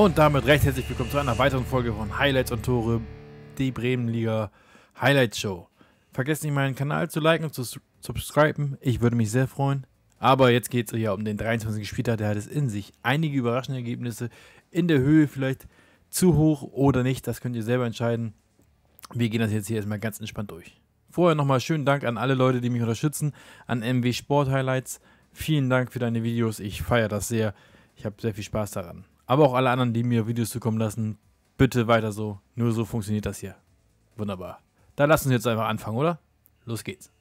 Und damit recht herzlich willkommen zu einer weiteren Folge von Highlights und Tore, die Bremenliga Highlights Show. Vergesst nicht meinen Kanal zu liken und zu subscriben, ich würde mich sehr freuen. Aber jetzt geht es ja um den 23. Spieltag, der hat es in sich. Einige überraschende Ergebnisse in der Höhe vielleicht zu hoch oder nicht, das könnt ihr selber entscheiden. Wir gehen das jetzt hier erstmal ganz entspannt durch. Vorher nochmal schönen Dank an alle Leute, die mich unterstützen, an MW Sport Highlights. Vielen Dank für deine Videos, ich feiere das sehr. Ich habe sehr viel Spaß daran. Aber auch alle anderen, die mir Videos zukommen lassen, bitte weiter so. Nur so funktioniert das hier. Wunderbar. Da lassen wir jetzt einfach anfangen, oder? Los geht's.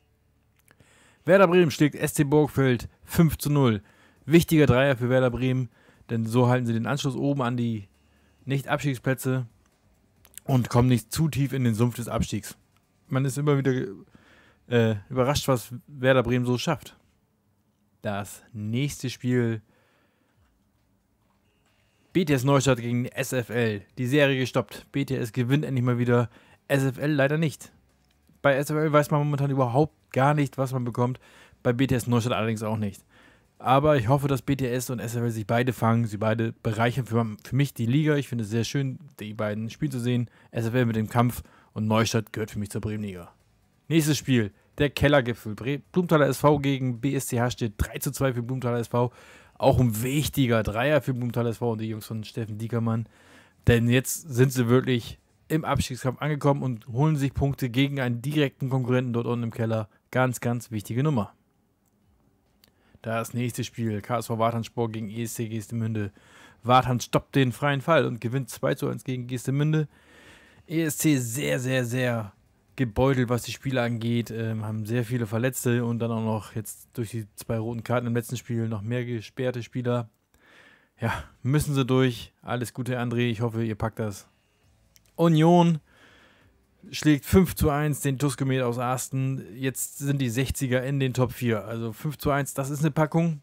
Werder Bremen schlägt SC Burgfeld 5 zu 0. Wichtiger Dreier für Werder Bremen, denn so halten sie den Anschluss oben an die Nicht-Abstiegsplätze und kommen nicht zu tief in den Sumpf des Abstiegs. Man ist immer wieder äh, überrascht, was Werder Bremen so schafft. Das nächste Spiel BTS Neustadt gegen SFL. Die Serie gestoppt. BTS gewinnt endlich mal wieder. SFL leider nicht. Bei SFL weiß man momentan überhaupt gar nicht, was man bekommt. Bei BTS Neustadt allerdings auch nicht. Aber ich hoffe, dass BTS und SFL sich beide fangen. Sie beide bereichern für, für mich die Liga. Ich finde es sehr schön, die beiden spielen zu sehen. SFL mit dem Kampf und Neustadt gehört für mich zur Bremenliga. Nächstes Spiel. Der Kellergipfel. Blumenthaler SV gegen BSCH steht 3 zu 2 für Blumenthaler SV. Auch ein wichtiger Dreier für Blumenthal SV und die Jungs von Steffen Diekermann. Denn jetzt sind sie wirklich im Abstiegskampf angekommen und holen sich Punkte gegen einen direkten Konkurrenten dort unten im Keller. Ganz, ganz wichtige Nummer. Das nächste Spiel, KSV Wartanspor gegen ESC Gestemünde. Wartan stoppt den freien Fall und gewinnt 2 zu 1 gegen Gestemünde. ESC sehr, sehr, sehr gebeutelt, was die Spiele angeht, ähm, haben sehr viele Verletzte und dann auch noch jetzt durch die zwei roten Karten im letzten Spiel noch mehr gesperrte Spieler. Ja, müssen sie durch. Alles Gute, André. Ich hoffe, ihr packt das. Union schlägt 5 zu 1 den Tuskomet aus Asten. Jetzt sind die 60er in den Top 4. Also 5 zu 1, das ist eine Packung.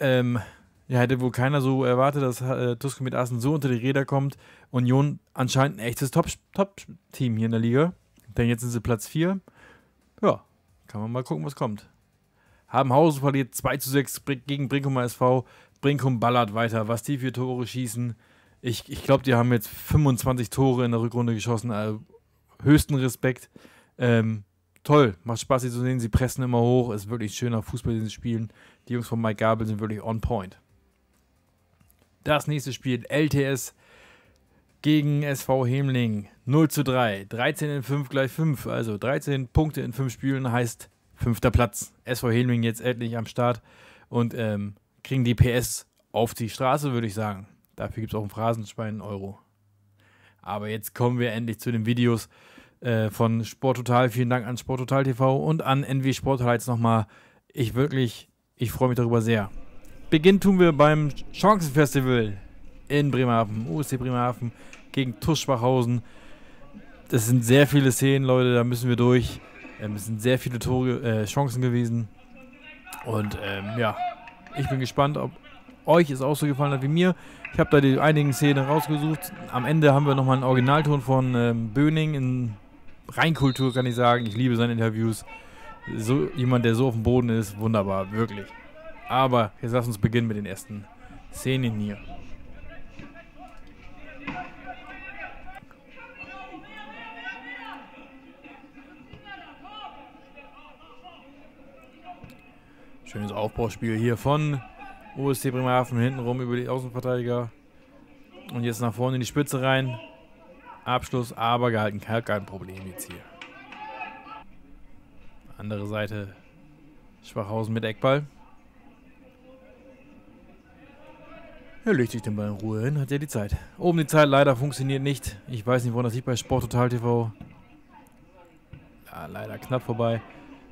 Ähm, ja, hätte wohl keiner so erwartet, dass äh, Tuskomet Asten so unter die Räder kommt. Union anscheinend ein echtes Top-Team Top hier in der Liga. Denn jetzt sind sie Platz 4. Ja, kann man mal gucken, was kommt. Habenhausen verliert 2 zu 6 gegen Brinkum SV. Brinkum ballert weiter. Was die für Tore schießen. Ich, ich glaube, die haben jetzt 25 Tore in der Rückrunde geschossen. Also höchsten Respekt. Ähm, toll, macht Spaß, sie zu sehen. Sie pressen immer hoch. Ist wirklich schöner Fußball, den sie spielen. Die Jungs von Mike Gabel sind wirklich on point. Das nächste Spiel, LTS gegen SV Hemling. 0 zu 3. 13 in 5 gleich 5. Also 13 Punkte in 5 Spielen heißt fünfter Platz. SV Hemling jetzt endlich am Start und ähm, kriegen die PS auf die Straße, würde ich sagen. Dafür gibt es auch ein Phrasenschwein Euro. Aber jetzt kommen wir endlich zu den Videos äh, von Sporttotal. Vielen Dank an Sporttotal TV und an NW Sport Highlights nochmal. Ich wirklich, ich freue mich darüber sehr. Beginn tun wir beim Chancenfestival in Bremerhaven, USC Bremerhaven gegen TuS Das sind sehr viele Szenen, Leute, da müssen wir durch. Ähm, es sind sehr viele Tore, äh, Chancen gewesen. Und ähm, ja, ich bin gespannt, ob euch es auch so gefallen hat wie mir. Ich habe da die einigen Szenen rausgesucht. Am Ende haben wir nochmal einen Originalton von ähm, Böning in Reinkultur, kann ich sagen. Ich liebe seine Interviews. So jemand, der so auf dem Boden ist, wunderbar, wirklich. Aber jetzt lass uns beginnen mit den ersten Szenen hier. Schönes Aufbauspiel hier von OSC Bremerhaven hintenrum über die Außenverteidiger. Und jetzt nach vorne in die Spitze rein. Abschluss, aber gehalten. Kein Problem jetzt hier. Andere Seite. Schwachhausen mit Eckball. Er legt sich den Ball in Ruhe hin, hat ja die Zeit. Oben die Zeit leider funktioniert nicht. Ich weiß nicht, woran das liegt bei Sport Total TV. Ja, leider knapp vorbei.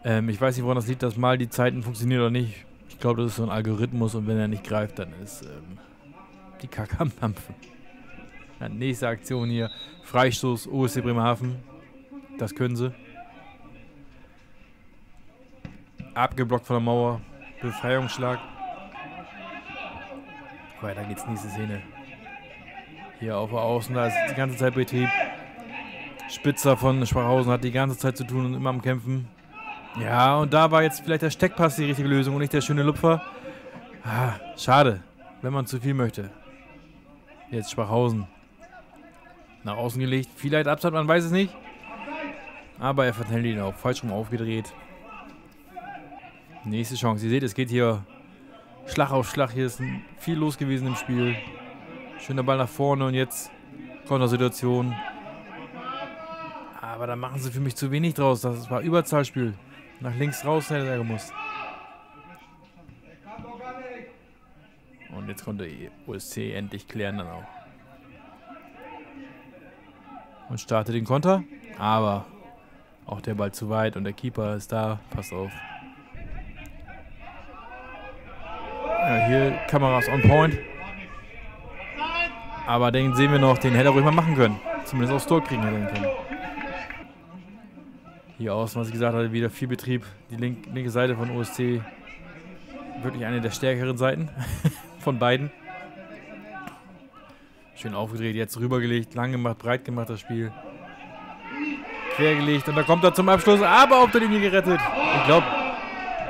Ähm, ich weiß nicht, woran das liegt, dass mal die Zeiten funktionieren oder nicht. Ich glaube, das ist so ein Algorithmus und wenn er nicht greift, dann ist ähm, die Kacke am Dampfen. Ja, nächste Aktion hier. Freistoß OSC Bremerhaven. Das können sie. Abgeblockt von der Mauer. Befreiungsschlag. Weiter geht's, nächste Szene. Hier auf der Außen, da ist die ganze Zeit Betrieb. Spitzer von Schwachhausen hat die ganze Zeit zu tun und immer am Kämpfen. Ja, und da war jetzt vielleicht der Steckpass die richtige Lösung und nicht der schöne Lupfer. Ah, schade, wenn man zu viel möchte. Jetzt Schwachhausen. Nach außen gelegt. Vielleicht Abstand, man weiß es nicht. Aber er verteilt ihn auch. Falsch rum aufgedreht. Nächste Chance. Ihr seht, es geht hier Schlag auf Schlag. Hier ist viel los gewesen im Spiel. Schöner Ball nach vorne und jetzt Kontersituation. Aber da machen sie für mich zu wenig draus. Das war Überzahlspiel. Nach links raus hätte er gemusst. Und jetzt konnte OSC endlich klären dann auch. Und startet den Konter. Aber auch der Ball zu weit und der Keeper ist da. Passt auf. Ja, hier Kameras on point. Aber den sehen wir noch, den hätte er ruhig mal machen können. Zumindest aufs Tor kriegen hätte er können. Hier außen, was ich gesagt hatte, wieder viel Betrieb. Die link linke Seite von OSC. Wirklich eine der stärkeren Seiten von beiden. Schön aufgedreht, jetzt rübergelegt, lang gemacht, breit gemacht das Spiel. Quergelegt und da kommt er zum Abschluss, aber auf der Linie gerettet. Ich glaube,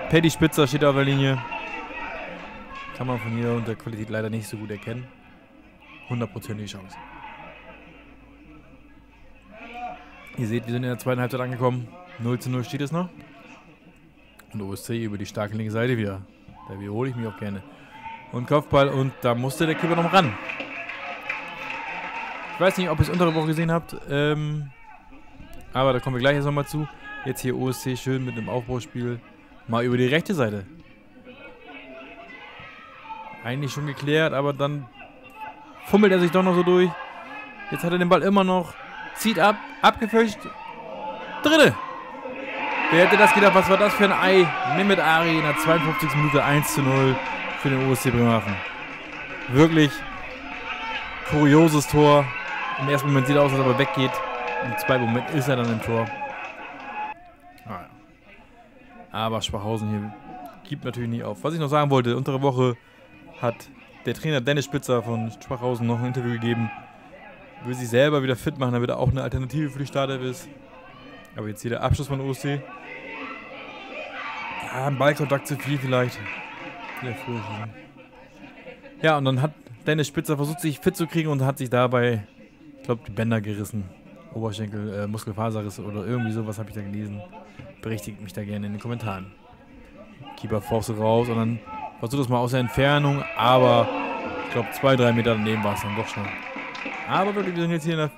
Paddy Spitzer steht auf der Linie. Kann man von hier unter Qualität leider nicht so gut erkennen. Hundertprozentige Chance. Ihr seht, wir sind in der zweiten Halbzeit angekommen. 0 zu 0 steht es noch. Und OSC über die starke linke Seite wieder. Da wiederhole ich mich auch gerne. Und Kopfball und da musste der Kipper noch ran. Ich weiß nicht, ob ihr es unter der Woche gesehen habt. Ähm, aber da kommen wir gleich jetzt nochmal zu. Jetzt hier OSC schön mit einem Aufbauspiel. Mal über die rechte Seite. Eigentlich schon geklärt, aber dann fummelt er sich doch noch so durch. Jetzt hat er den Ball immer noch. Zieht ab, abgefälscht. Dritte. Wer hätte das gedacht? Was war das für ein Ei? Mehmet Ari in der 52. Minute 1 zu 0 für den OSC Bremerhaven. Wirklich kurioses Tor. Im ersten Moment sieht er aus, als ob er weggeht. Im zweiten Moment ist er dann im Tor. Ah, Aber Schwachhausen hier gibt natürlich nie auf. Was ich noch sagen wollte, untere Woche hat der Trainer Dennis Spitzer von Schwachhausen noch ein Interview gegeben. Will sich selber wieder fit machen, damit er auch eine Alternative für die Startelf ist. Aber jetzt hier der Abschluss von OSC. Ja, ein Ballkontakt zu viel vielleicht. Sehr früh Ja, und dann hat Dennis Spitzer versucht, sich fit zu kriegen und hat sich dabei, ich glaube, die Bänder gerissen. Oberschenkel, äh, Muskelfaserriss oder irgendwie sowas habe ich da gelesen. Berichtigt mich da gerne in den Kommentaren. Keeper Force raus und dann versucht das mal aus der Entfernung, aber ich glaube, zwei, drei Meter daneben war es dann doch schon. Aber wirklich, wir sind jetzt hier in der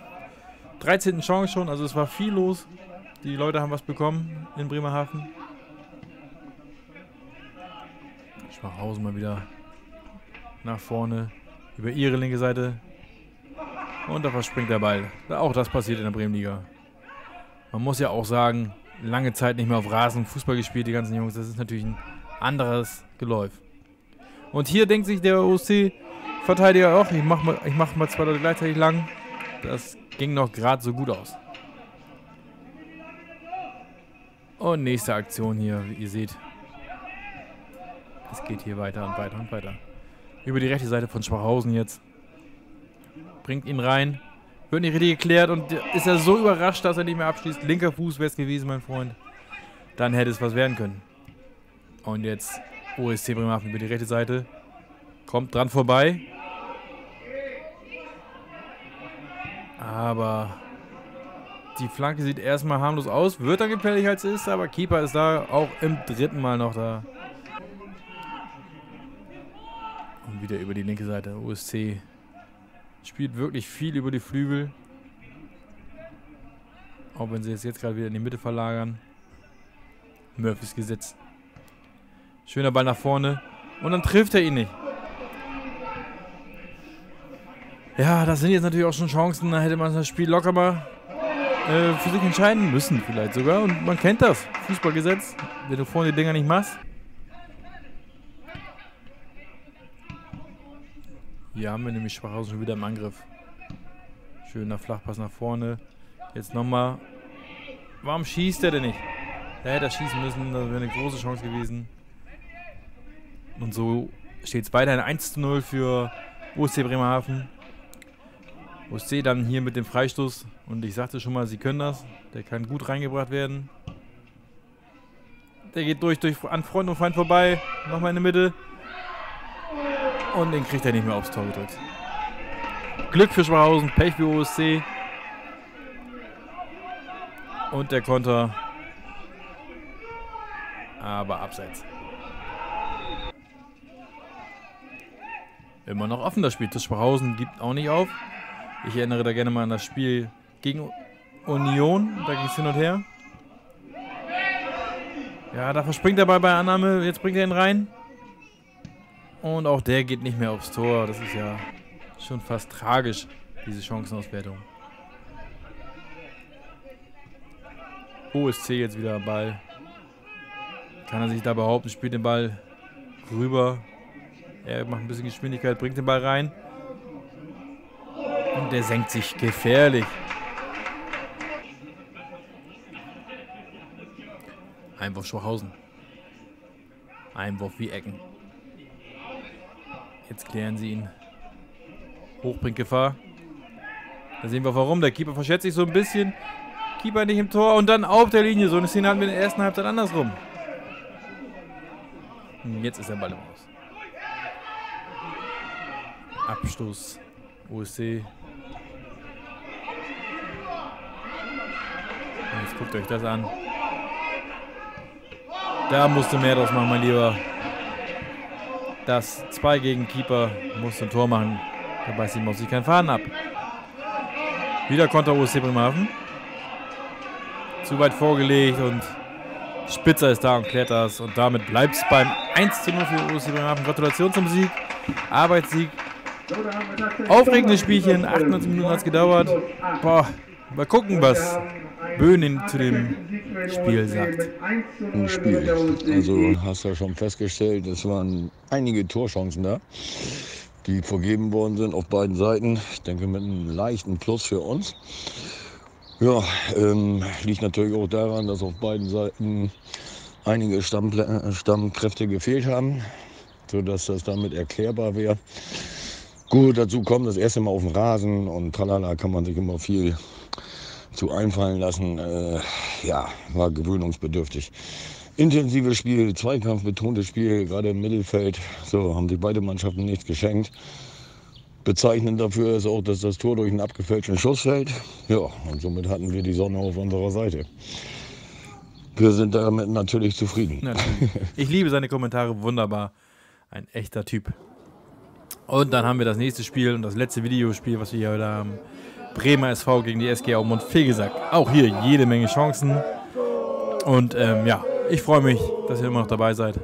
13. Chance schon, also es war viel los. Die Leute haben was bekommen in Bremerhaven. Schwachhausen mal wieder nach vorne über ihre linke Seite. Und da verspringt der Ball. Auch das passiert in der Bremenliga. Man muss ja auch sagen, lange Zeit nicht mehr auf Rasen Fußball gespielt, die ganzen Jungs. Das ist natürlich ein anderes Geläuf. Und hier denkt sich der OC-Verteidiger auch, ich mach, mal, mach mal zwei Leute gleichzeitig lang. Das ging noch gerade so gut aus. Und nächste Aktion hier, wie ihr seht. Es geht hier weiter und weiter und weiter. Über die rechte Seite von Schwachhausen jetzt bringt ihn rein. Wird nicht richtig geklärt und ist er so überrascht, dass er nicht mehr abschließt. Linker Fuß wäre es gewesen, mein Freund. Dann hätte es was werden können. Und jetzt OSC Bremerhaven über die rechte Seite. Kommt dran vorbei. Aber die Flanke sieht erstmal harmlos aus. Wird dann gefährlich als ist, aber Keeper ist da auch im dritten Mal noch da. Und wieder über die linke Seite. OSC Spielt wirklich viel über die Flügel. Auch wenn sie es jetzt gerade wieder in die Mitte verlagern. Murphys Gesetz. Schöner Ball nach vorne. Und dann trifft er ihn nicht. Ja, das sind jetzt natürlich auch schon Chancen. Da hätte man das Spiel locker mal äh, für sich entscheiden müssen, vielleicht sogar. Und man kennt das. Fußballgesetz. Wenn du vorne die Dinger nicht machst, Hier haben wir nämlich Schwachhausen schon wieder im Angriff. Schöner Flachpass nach vorne. Jetzt nochmal. Warum schießt er denn nicht? Er hätte schießen müssen. Das wäre eine große Chance gewesen. Und so steht es weiterhin 1 zu 0 für OSC Bremerhaven. OSC dann hier mit dem Freistoß. Und ich sagte schon mal, sie können das. Der kann gut reingebracht werden. Der geht durch, durch an Freund und Feind vorbei. Nochmal in der Mitte. Und den kriegt er nicht mehr aufs Tor gedrückt. Glück für Schwachhausen, Pech für OSC. Und der Konter. Aber abseits. Immer noch offen das Spiel. Tischbachhausen gibt auch nicht auf. Ich erinnere da gerne mal an das Spiel gegen Union. Da ging es hin und her. Ja, da verspringt er bei, bei Annahme. Jetzt bringt er ihn rein. Und auch der geht nicht mehr aufs Tor. Das ist ja schon fast tragisch, diese Chancenauswertung. OSC jetzt wieder Ball. Kann er sich da behaupten, spielt den Ball rüber. Er macht ein bisschen Geschwindigkeit, bringt den Ball rein. Der senkt sich gefährlich. Einwurf Schwachhausen. Einwurf wie Ecken. Jetzt klären sie ihn. Hochbringgefahr. Da sehen wir warum. Der Keeper verschätzt sich so ein bisschen. Keeper nicht im Tor und dann auf der Linie. So eine Szene hatten wir in der ersten Halbzeit andersrum. Jetzt ist der Ball im Aus. Abstoß. USC. Guckt euch das an. Da musste mehr draus machen, mein Lieber. Das 2 gegen Keeper musste ein Tor machen. Da beißt ihm sich kein Faden ab. Wieder Konter USC Bremerhaven. Zu weit vorgelegt und Spitzer ist da und klärt das. Und damit bleibt es beim 1 zu 0 für USC Bremerhaven. Gratulation zum Sieg. Arbeitssieg. Aufregendes Spielchen. 98 Minuten hat es gedauert. Boah, mal gucken, was Böhnen zu dem Spiel sagt. Im Spiel. Also hast du ja schon festgestellt, es waren einige Torchancen da, die vergeben worden sind auf beiden Seiten. Ich denke mit einem leichten Plus für uns. Ja, ähm, liegt natürlich auch daran, dass auf beiden Seiten einige Stammplä Stammkräfte gefehlt haben, sodass das damit erklärbar wäre. Gut, dazu kommt das erste Mal auf den Rasen und tralala kann man sich immer viel zu einfallen lassen. Äh, ja, war gewöhnungsbedürftig. Intensives Spiel, Zweikampfbetontes Spiel, gerade im Mittelfeld. So haben sich beide Mannschaften nichts geschenkt. Bezeichnend dafür ist auch, dass das Tor durch einen abgefälschten Schuss fällt. Ja, und somit hatten wir die Sonne auf unserer Seite. Wir sind damit natürlich zufrieden. Natürlich. Ich liebe seine Kommentare, wunderbar. Ein echter Typ. Und dann haben wir das nächste Spiel und das letzte Videospiel, was wir hier heute haben. Bremer SV gegen die SG Aumund Fegesack. Auch hier jede Menge Chancen. Und ähm, ja, ich freue mich, dass ihr immer noch dabei seid.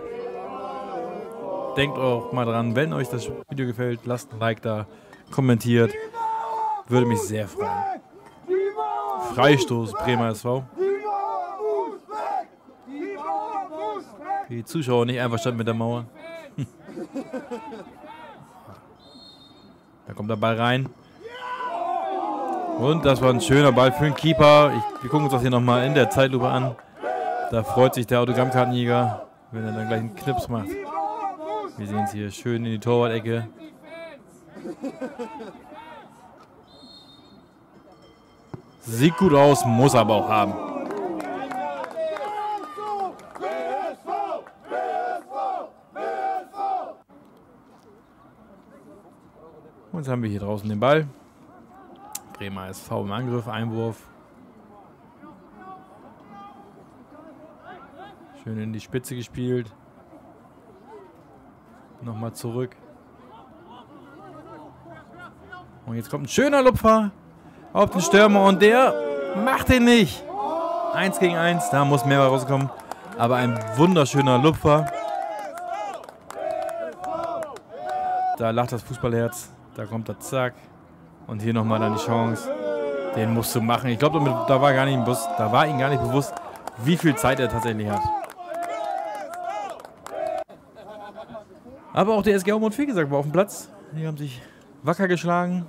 Denkt auch mal dran, wenn euch das Video gefällt, lasst ein Like da, kommentiert. Würde mich sehr freuen. Freistoß Bremer SV. Die Zuschauer nicht einverstanden mit der Mauer. da kommt der Ball rein. Und das war ein schöner Ball für den Keeper. Ich, wir gucken uns das hier nochmal in der Zeitlupe an. Da freut sich der Autogrammkartenjäger, wenn er dann gleich einen Knips macht. Wir sehen es hier schön in die Torwart-Ecke. Sieht gut aus, muss aber auch haben. Und jetzt haben wir hier draußen den Ball. Bremer SV im Angriff, Einwurf. Schön in die Spitze gespielt. Nochmal zurück. Und jetzt kommt ein schöner Lupfer auf den Stürmer und der macht ihn nicht. Eins gegen eins, da muss mehr rauskommen. Aber ein wunderschöner Lupfer. Da lacht das Fußballherz. Da kommt der Zack. Und hier nochmal dann die Chance. Den musst du machen. Ich glaube, da war gar nicht bewusst, da war ihm gar nicht bewusst, wie viel Zeit er tatsächlich hat. Aber auch der SG Aumund gesagt war auf dem Platz. Die haben sich wacker geschlagen.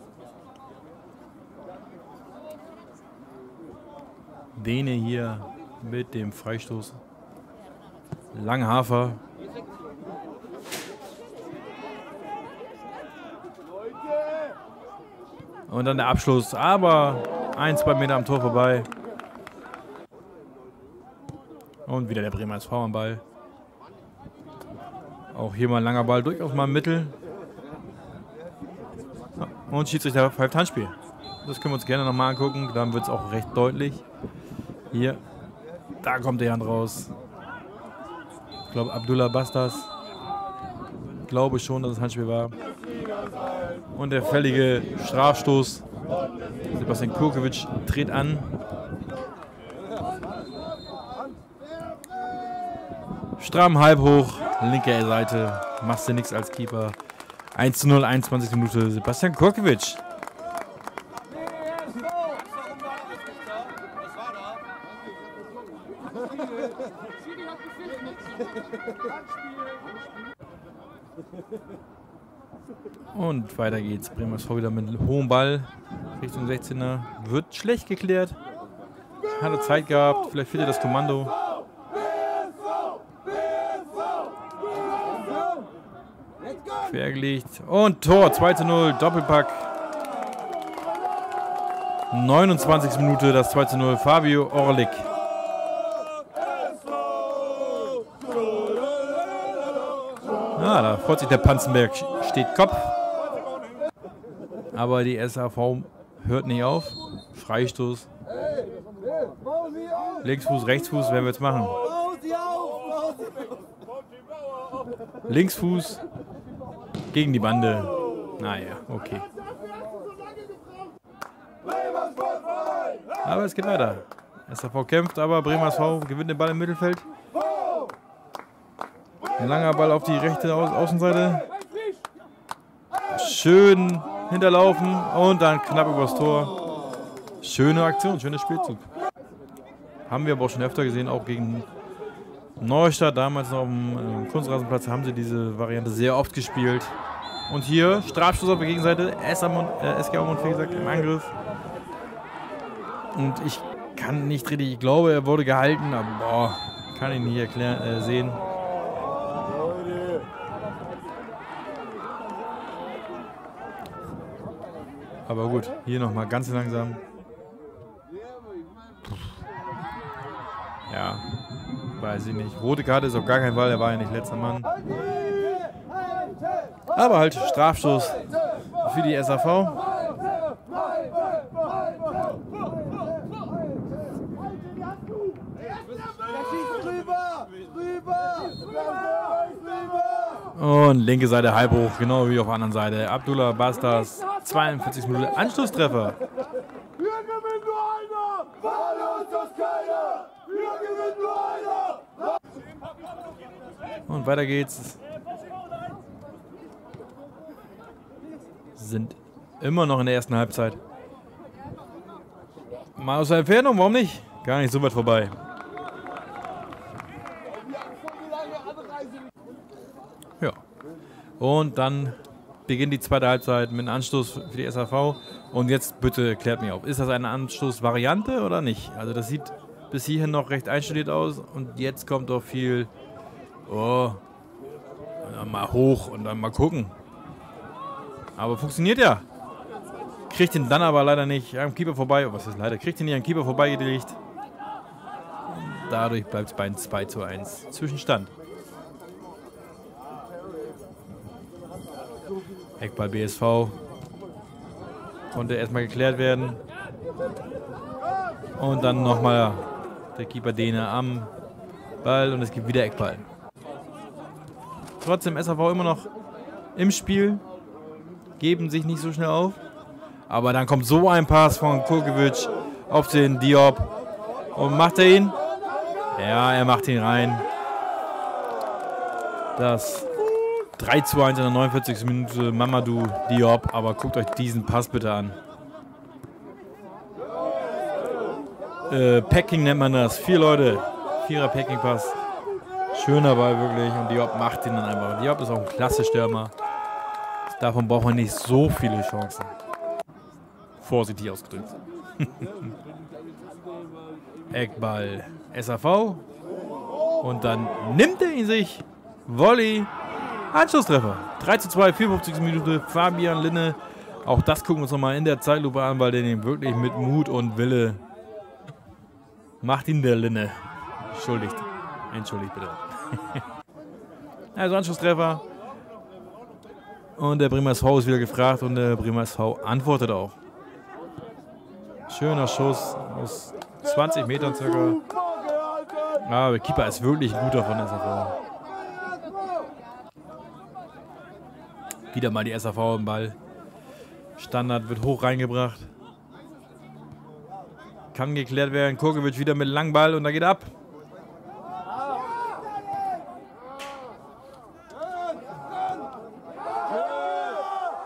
Dene hier mit dem Freistoß. Langhafer Und dann der Abschluss. Aber ein, zwei Meter am Tor vorbei. Und wieder der Bremer SV am Ball. Auch hier mal ein langer Ball, durchaus mal im Mittel. Und Schiedsrichter pfeift Handspiel. Das können wir uns gerne nochmal angucken. Dann wird es auch recht deutlich. Hier. Da kommt die Hand raus. Ich glaube, Abdullah Bastas. Ich glaube schon, dass es Handspiel war. Und der fällige Strafstoß. Sebastian Kurkovic dreht an. Stramm halb hoch, linke Seite. Machst du nichts als Keeper. 1 zu 0, 21 Minute. Sebastian Kurkovic. Weiter geht's. Bremer SV wieder mit hohem Ball Richtung 16er. Wird schlecht geklärt. Hatte Zeit gehabt. Vielleicht fehlt das Kommando. Quergelegt. Und Tor. 2 zu 0. Doppelpack. 29. Minute. Das 2 zu 0. Fabio Orlik. Ah, da freut sich der Panzenberg. Steht Kopf. Aber die SAV hört nicht auf. Freistoß. Linksfuß, Rechtsfuß werden wir jetzt machen. Linksfuß gegen die Bande. Naja, okay. Aber es geht weiter. SAV kämpft, aber Bremer SV gewinnt den Ball im Mittelfeld. Ein langer Ball auf die rechte Au Außenseite. Schön hinterlaufen und dann knapp übers Tor. Schöne Aktion, schönes Spielzug. Haben wir aber auch schon öfter gesehen, auch gegen Neustadt, damals noch am Kunstrasenplatz, haben sie diese Variante sehr oft gespielt. Und hier Strafstoß auf der Gegenseite, SG Aumund, wie gesagt, im Angriff. Und ich kann nicht richtig, ich glaube, er wurde gehalten, aber boah, kann ich nicht erklären, äh, sehen. Aber gut, hier nochmal ganz langsam. Ja, weiß ich nicht. Rote Karte ist auf gar keinen Fall, er war ja nicht letzter Mann. Aber halt Strafstoß für die SAV. Und linke Seite halb hoch, genau wie auf der anderen Seite. Abdullah Bastas, 42 Minuten Anschlusstreffer. Wir gewinnen nur einer! War uns das keiner! Wir gewinnen nur einer! Und weiter geht's. Sind immer noch in der ersten Halbzeit. Mal aus der Entfernung, warum nicht? Gar nicht so weit vorbei. Und dann beginnt die zweite Halbzeit mit einem Anstoß für die SAV. Und jetzt bitte klärt mich auf, ist das eine Anstoßvariante oder nicht? Also das sieht bis hierhin noch recht einstudiert aus und jetzt kommt doch viel, oh, mal hoch und dann mal gucken. Aber funktioniert ja. Kriegt ihn dann aber leider nicht am Keeper vorbei. Oh, was ist leider? Kriegt ihn nicht am Keeper vorbeigelegt. Dadurch bleibt es bei einem 2 zu 1 Zwischenstand. Eckball BSV. Konnte erstmal geklärt werden. Und dann nochmal der Keeper Dene am Ball und es gibt wieder Eckball. Trotzdem SAV immer noch im Spiel. Geben sich nicht so schnell auf. Aber dann kommt so ein Pass von Kurkovic auf den Diop. Und macht er ihn? Ja, er macht ihn rein. Das 3 zu 1 in der 49. Minute Mamadou Diop. Aber guckt euch diesen Pass bitte an. Äh, Packing nennt man das. Vier Leute. Vierer Packing-Pass. Schöner Ball wirklich. Und Diop macht ihn dann einfach. Diop ist auch ein klasse Stürmer. Davon braucht man nicht so viele Chancen. Vorsichtig ausgedrückt. Eckball SAV. Und dann nimmt er ihn sich. Volley. Anschlusstreffer. 3 zu 2, 54. Minute. Fabian Linne. Auch das gucken wir uns nochmal in der Zeitlupe an, weil der den wirklich mit Mut und Wille macht ihn der Linne. Entschuldigt. Entschuldigt bitte. also Anschlusstreffer. Und der Bremer SV ist wieder gefragt und der Bremer SV antwortet auch. Schöner Schuss aus 20 Metern circa. Ja, der Keeper ist wirklich ein guter von der Wieder mal die SAV im Ball. Standard wird hoch reingebracht. Kann geklärt werden. Kurkewitsch wieder mit Langball und da geht ab.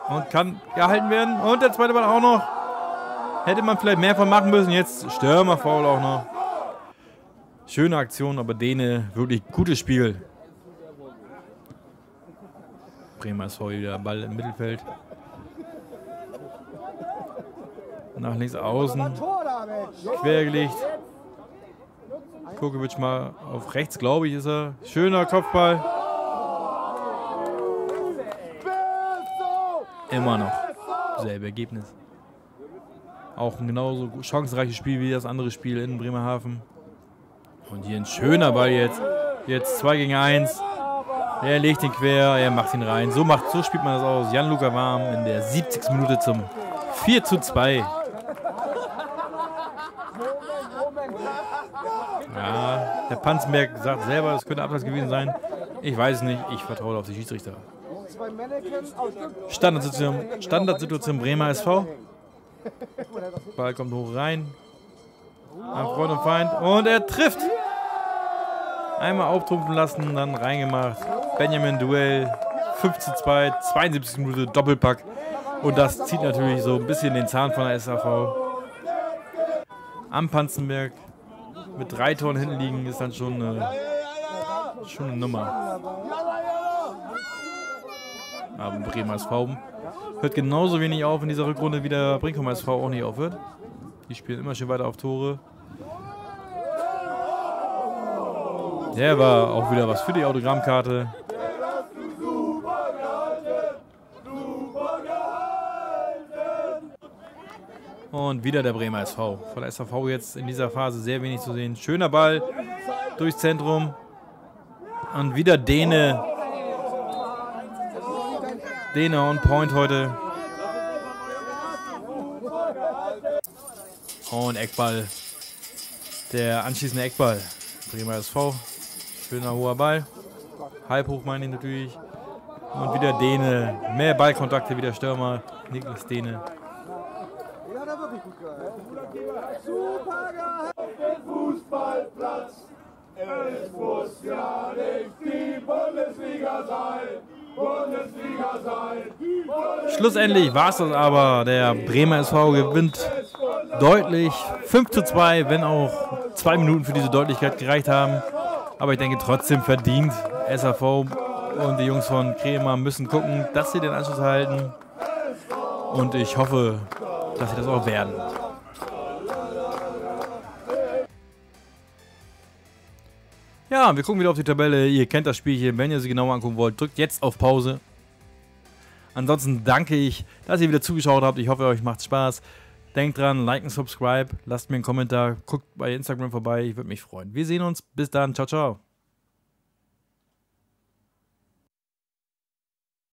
Und kann gehalten werden. Und der zweite Ball auch noch. Hätte man vielleicht mehr von machen müssen. Jetzt Stürmerfaul auch noch. Schöne Aktion, aber Dene wirklich gutes Spiel. Bremer ist wieder Ball im Mittelfeld. Nach links außen. Quergelegt. Kukovic mal auf rechts, glaube ich, ist er. Schöner Kopfball. Immer noch. Selbe Ergebnis. Auch ein genauso chancenreiches Spiel wie das andere Spiel in Bremerhaven. Und hier ein schöner Ball jetzt. Jetzt 2 gegen 1. Er legt ihn quer, er macht ihn rein. So, macht, so spielt man das aus. Jan-Luca Warm in der 70. Minute zum 4 zu 2. Ja, der Panzenberg sagt selber, es könnte Abseits gewesen sein. Ich weiß es nicht, ich vertraue auf die Schiedsrichter. Standardsituation, Standardsituation Bremer SV. Ball kommt hoch rein. An Freund und Feind. Und er trifft. Einmal auftrumpfen lassen, dann reingemacht. Benjamin Duell. 5 zu 2, 72 Minuten Doppelpack. Und das zieht natürlich so ein bisschen den Zahn von der SAV. Am Panzenberg mit drei Toren hinten liegen ist dann schon eine, schon eine Nummer. Aber Bremer SV hört genauso wenig auf in dieser Rückrunde, wie der Brinkheimer SV auch nicht aufhört. Die spielen immer schön weiter auf Tore. Der war auch wieder was für die Autogrammkarte. Und wieder der Bremer SV. Von der SVV jetzt in dieser Phase sehr wenig zu sehen. Schöner Ball durchs Zentrum. Und wieder Däne. Däne on point heute. Und Eckball. Der anschließende Eckball. Bremer SV. Schöner hoher Ball. Halb hoch meine ich natürlich. Und wieder Däne. Mehr Ballkontakte, wieder Stürmer. Niklas Däne. Ja, hat er wirklich gut gehalten. Super gehalten. Auf den Fußballplatz. Es muss ja nicht die Bundesliga sein. Bundesliga sein. Bundesliga Schlussendlich war es das aber. Der Bremer SV gewinnt deutlich 5 zu 2, wenn auch zwei Minuten für diese Deutlichkeit gereicht haben. Aber ich denke trotzdem verdient. SAV und die Jungs von Kremer müssen gucken, dass sie den Anschluss halten. Und ich hoffe, dass sie das auch werden. Ja, wir gucken wieder auf die Tabelle. Ihr kennt das Spielchen. Wenn ihr sie genauer angucken wollt, drückt jetzt auf Pause. Ansonsten danke ich, dass ihr wieder zugeschaut habt. Ich hoffe, euch macht Spaß. Denkt dran, liken, subscribe, lasst mir einen Kommentar, guckt bei Instagram vorbei. Ich würde mich freuen. Wir sehen uns. Bis dann. Ciao, ciao.